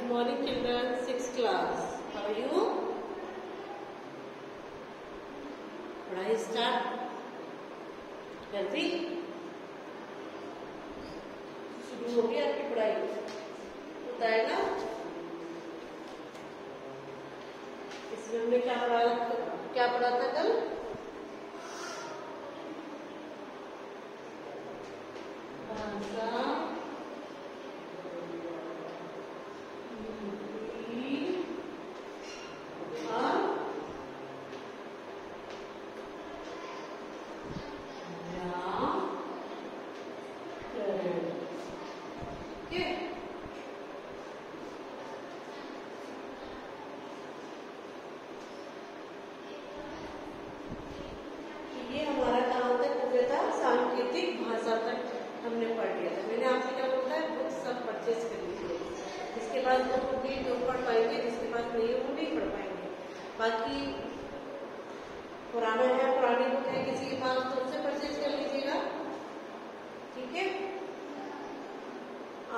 Good morning, children. Sixth class. How are you? पढ़ाई start कर दी शुरू हो गई आपकी पढ़ाई बताएगा इसमें हमने क्या पढ़ा क्या पढ़ा था कल भाषा हिंदी और व्याकरण ठीक है ये हमारा कहाँ तक हो गया था सांकेतिक भाषा तक हमने पढ़ लिया था मैंने आपसे क्या बोला है बुक सब परचेज कर लीजिए पास बुक होगी तो पढ़ पाएँगे जिसके पास नहीं हो नहीं पढ़ पाएँगे। बाकी पुराना है, पुरानी बुक है, किसी के पास तो उससे परचेज कर लीजिएगा। ठीक है?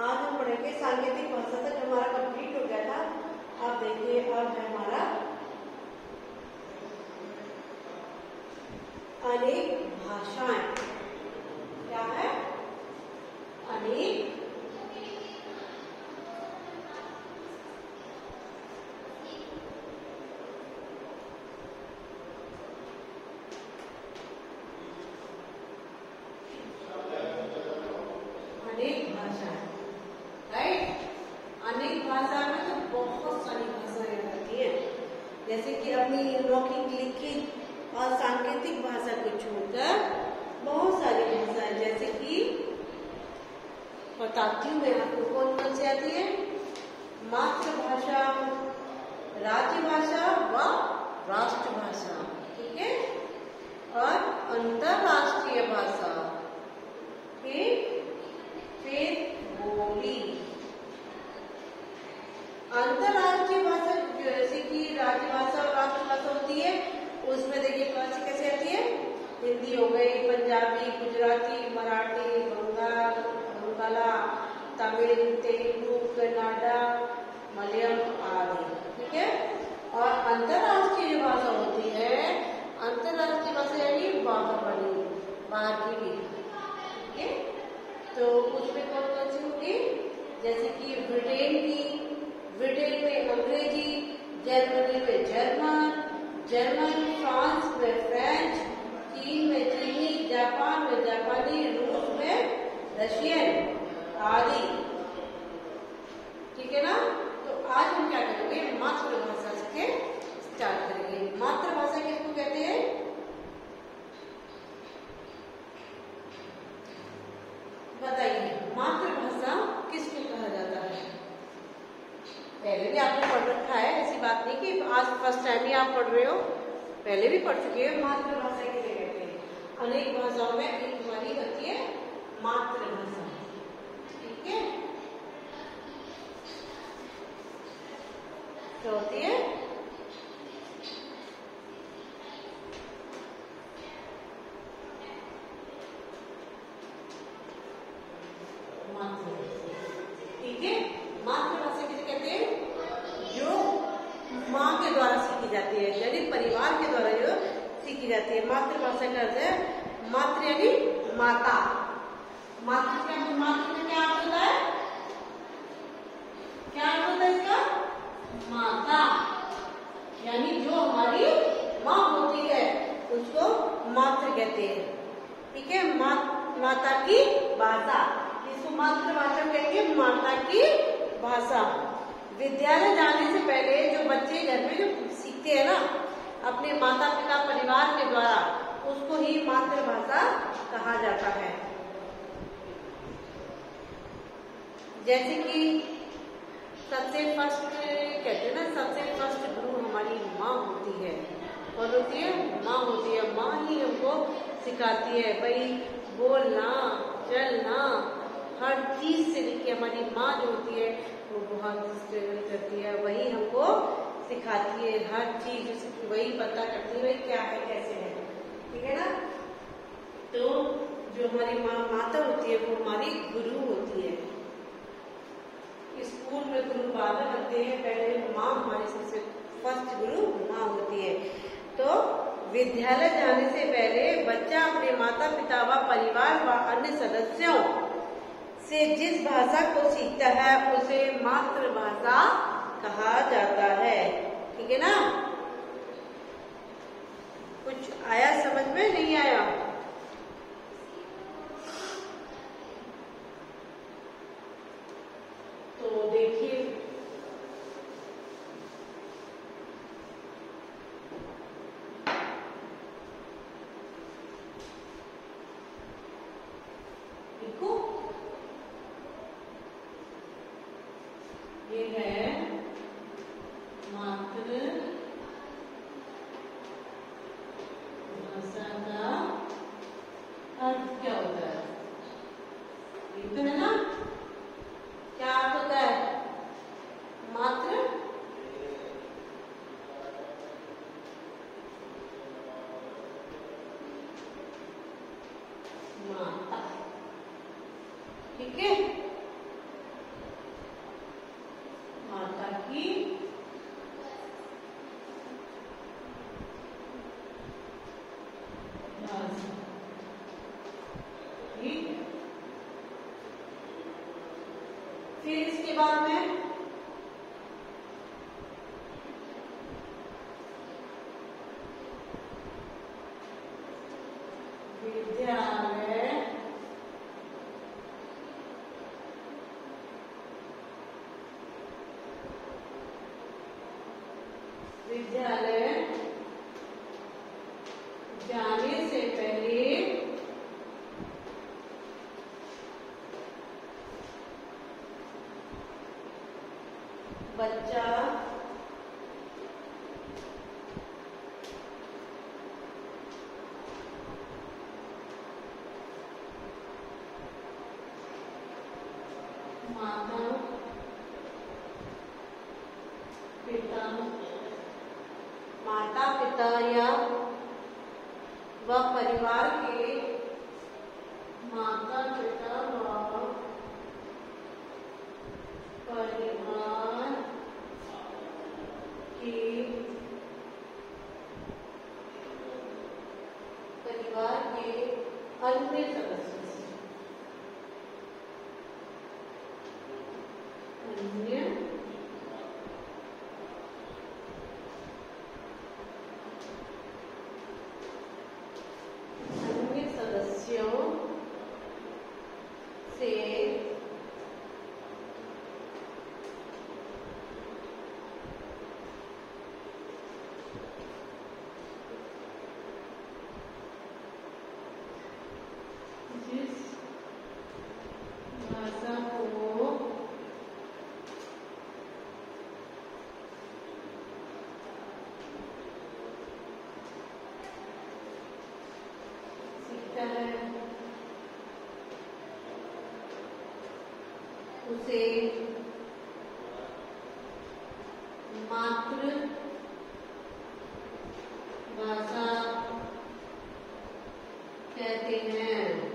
आज हम पढ़ेंगे सांकेतिक भाषा तक हमारा कंप्लीट हो गया था। आप देखिए अब है हमारा। अनेक भाषाएँ क्या है अनेक अनेक भाषाएँ राइट अनेक भाषा में तो बहुत सारी भाषाएँ रहती हैं जैसे कि अपनी मौखिक लिखित और सांकेतिक भाषा को छोड़कर बहुत सारी भाषाएँ जैसे कि हूँ मैं आपको कौन कौन सी आती है? मातृभाषा राज्य भाषा व राष्ट्रभाषा, ठीक है? और अंतरराष्ट्रीय भाषा ठीक फिर बोली। अंतरराष्ट्रीय भाषा जैसे कि राज्यभाषा और राष्ट्रभाषा होती है, उसमें देखिए कौन सी कैसे आती है? हिंदी हो गई, पंजाबी, गुजराती, मराठी, बंगाल बंगाला तमिल तेलुगु कन्नाडा मलयालम आदि, ठीक है? और अंतरराष्ट्रीय भाषा होती है, अंतरराष्ट्रीय भाषा यानी बाहर वाली बाहर की भी ठीक है? तो उसमें कौन कौन सी होगी जैसे कि ब्रिटेन की, ब्रिटेन में अंग्रेज़ी, जर्मनी में जर्मन जर्मन, फ्रांस में फ्रेंच, चीन में चीनी, जापान में जापानी, रूस में रशियन आदि। ठीक है ना? तो आज हम क्या करेंगे? मातृभाषा से स्टार्ट करेंगे। मातृभाषा किसको कहते हैं? बताइए, मातृभाषा किसको कहा जाता है? पहले भी आपने पढ़ रखा है, ऐसी बात नहीं कि आज फ़र्स्ट टाइम ही आप पढ़ रहे हो। पहले भी पढ़ चुके हो मातृभाषा किसे कहते हैं अनेक भाषाओं में एक हमारी होती है मातृभाषा ठीक है क्या होती है। ठीक है? मातृभाषा किसे कहते हैं? जो माँ के द्वारा सीखी जाती है, यानी परिवार के द्वारा जो सीखी जाती है। मातृभाषा का अर्थ है? मातृ यानी माता। मातृ मातृ क्या अर्थ होता है इसका माता यानी जो हमारी माँ होती है उसको मातृ कहते हैं। ठीक है? मा, माता की भाषा। इसको मातृभाषा कहेंगे माता की भाषा। विद्यालय जाने से पहले जो बच्चे घर में जो सीखते हैं ना अपने माता पिता परिवार के द्वारा उसको ही मातृभाषा कहा जाता है। जैसे कि सबसे फ़र्स्ट कहते हैं ना सबसे फ़र्स्ट गुरु हमारी माँ होती है। कौन होती है, माँ होती है, माँ ही हमको सिखाती है, भाई, बोलना, चलना, हर चीज़ से लेके हमारी माँ जो होती है, वो बहुत स्ट्रगल करती है, वही हमको सिखाती है, हर चीज़ वही पता करती है, भाई, क्या है, कैसे है, ठीक है ना? तो जो हमारी माँ, माता होती है, वो हमारी गुरु होती है। स्कूल में गुरु फादर बनते हैं, पहले माँ हमारी सबसे फ़र्स्ट गुरु माँ होती है। तो विद्यालय जाने से पहले बच्चा अपने माता पिता व परिवार व अन्य सदस्यों से जिस भाषा को सीखता है, उसे मातृभाषा कहा जाता है। ठीक है ना? कुछ आया समझ में? नहीं आया? तो देखिए देखो ये है मात्र भाषा का अर्थ क्या होता है ये तो है ना क्या अर्थ होता है मात्र माता ठीक है माता की भाषा ठीक फिर इसके बाद में विद्यालय विद्यालय जाने से पहले बच्चा माता पिता माता पिता या व परिवार के माता पिता व परिवार के परिवार के अन्य सदस्यों से अन्य अन्य सदस्यों से जिस भाषा को सीखता है उसे मातृ भाषा कहते हैं।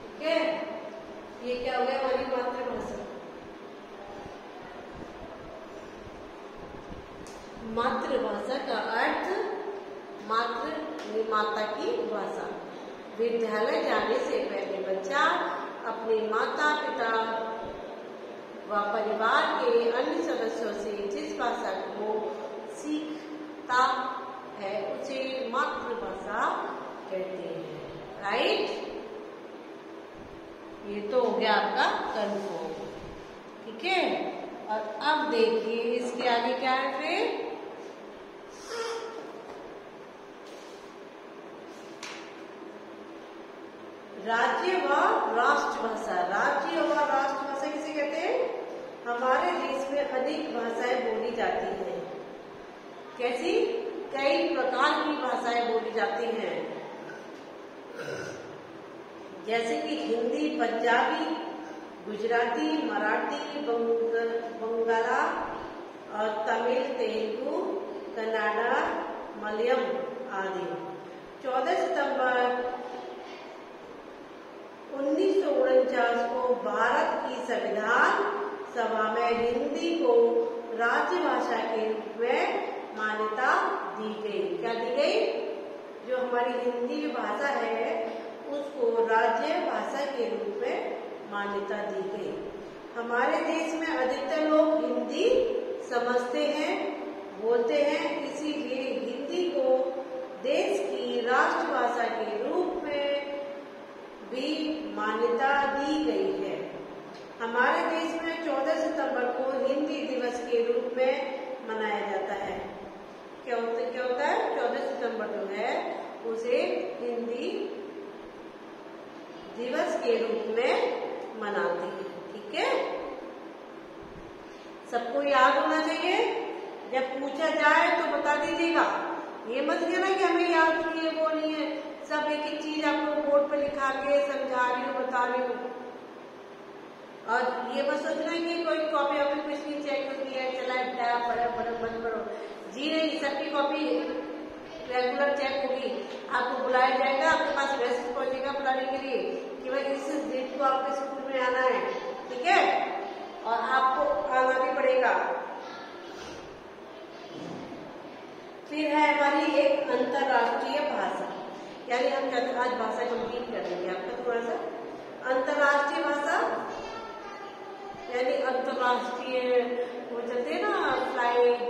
ठीक है? ये क्या हो गया हमारी मातृभाषा? मातृभाषा का अर्थ मातृ माता की भाषा। विद्यालय जाने से पहले बच्चा अपने माता पिता व परिवार के अन्य सदस्यों से जिस भाषा को सीखता है, उसे मातृभाषा कहते हैं। राइट ये तो हो गया आपका कन्फर्म ठीक है? और अब देखिए इसके आगे क्या है फिर? राज्य व राष्ट्रभाषा। राज्य व राष्ट्रभाषा किसे कहते हैं? हमारे देश में अनेक भाषाएँ बोली जाती हैं। कैसी? कई प्रकार की भाषाएँ बोली जाती हैं। जैसे कि हिंदी, पंजाबी, गुजराती, मराठी बंगाला और तमिल, तेलुगु, कन्नाडा मलयम आदि। 1949 को भारत की संविधान सभा में हिंदी को राज्य भाषा के रूप में मान्यता दी गई। क्या दी गई? जो हमारी हिंदी भाषा है, उसको राज्य भाषा के रूप में मान्यता दी गई। हमारे देश में अधिकतर लोग हिंदी समझते हैं, बोलते हैं, इसीलिए हिंदी को देश की राष्ट्रभाषा के रूप में भी मान्यता सितंबर को हिंदी दिवस के रूप में मनाया जाता है। क्या होता क्या होता है? 14 सितंबर जो है, उसे हिंदी दिवस के रूप में मनाते हैं। ठीक है? सबको याद होना चाहिए। जब पूछा जाए तो बता दीजिएगा। ये मत कहना कि हमें याद किए वो नहीं है। सब एक एक चीज़ आपको बोर्ड पे लिखा के समझा रही हूँ, बता रही हूँ। और ये मत सोचना कि कोई कॉपी आपने कुछ नहीं चेक होती है, चला बेटा पढ़ो पढ़ो, बंद करो। जी नहीं सबकी कॉपी रेगुलर चेक होगी। आपको बुलाया जाएगा, आपके पास मैसेज पहुंचेगा बुलाने के लिए कि भाई इस डेट को आपके स्कूल में आना है, ठीक है? और आपको आना भी पड़ेगा। फिर है हमारी एक अंतर्राष्ट्रीय भाषा। यानी हम आज भाषा कंप्लीट कर देंगे आपका थोड़ा सा। अंतर्राष्ट्रीय भाषा यानी अंतर्राष्ट्रीय, वो चलते हैं ना फ़्लाइट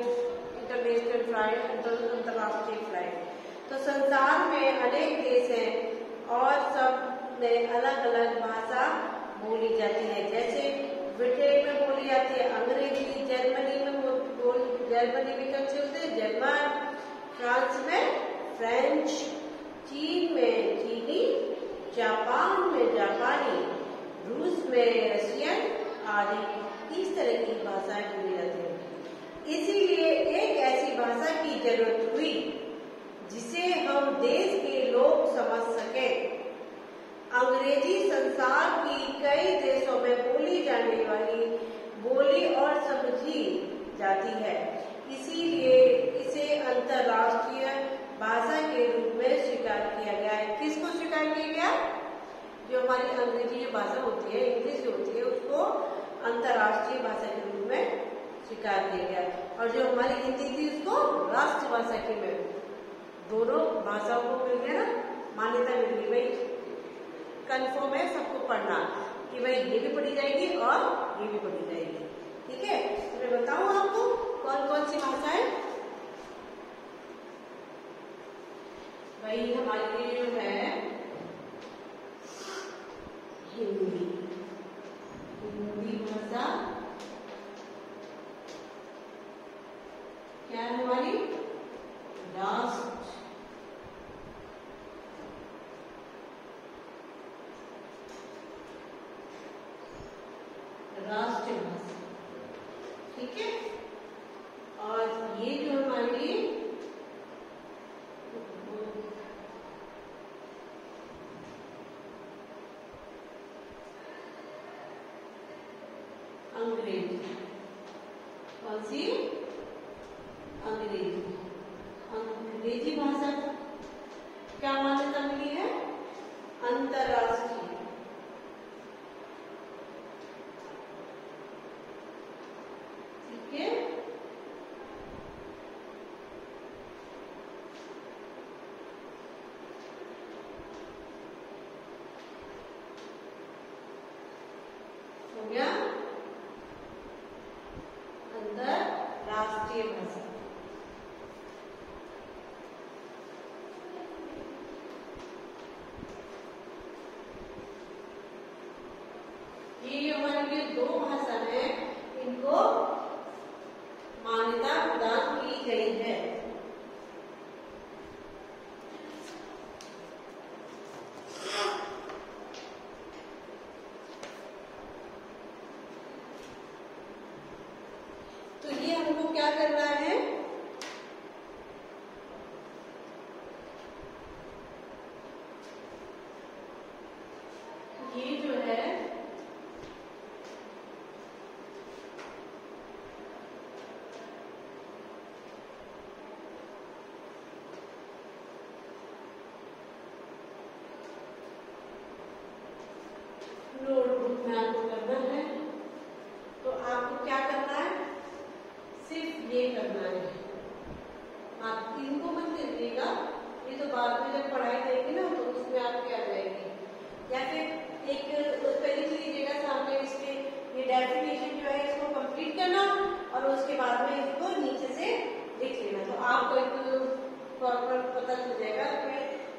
इंटरनेशनल फ़्लाइट अंतरराष्ट्रीय फ़्लाइट तो संसार में अनेक देश हैं और सब में अलग अलग भाषा बोली जाती है। जैसे ब्रिटेन में बोली जाती है, अंग्रेज़ी, जर्मनी में बोल, जर्मनी में से होते हैं? जर्मन फ्रांस में फ्रेंच, चीन में चीनी, जापान में जापानी, रूस में रशियन आदि इस तरह की भाषाएँ बोली जाती है। इसीलिए एक ऐसी भाषा की ज़रूरत हुई, जिसे हम देश के लोग समझ सके। अंग्रेज़ी संसार की कई देशों में बोली जाने वाली बोली और समझी जाती है। इसीलिए इसे अंतरराष्ट्रीय भाषा के रूप में स्वीकार किया गया है। किसको स्वीकार किया गया? जो हमारी अंग्रेज़ी जो भाषा होती है, इंग्लिश जो होती है, उसको अंतरराष्ट्रीय भाषा के रूप में स्वीकार किया गया और जो हमारी हिंदी थी, उसको राष्ट्रभाषा के में दोनों भाषाओं को मिल गया ना मान्यता मिल गई। भाई कंफर्म है, सबको पढ़ना कि भाई ये भी पढ़ी जाएगी और ये भी पढ़ी जाएगी। ठीक है? तो मैं बताऊँ आपको कौन कौन सी भाषाएँ। भाई हमारी जो है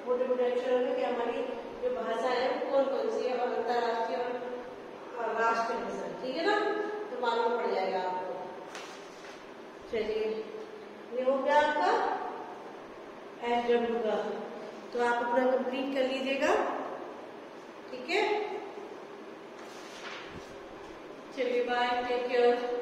मोटे मोटे अक्षरों में कि हमारी जो भाषा है कौन कौन सी है, और अंतरराष्ट्रीय और राष्ट्रीय भाषा, ठीक है ना? तो मालूम पड़ जाएगा आपको। चलिए, ये हो गया आपका एच डब्ल्यू का। तो आप अपना कंप्लीट कर लीजिएगा, ठीक है? चलिए बाय टेक केयर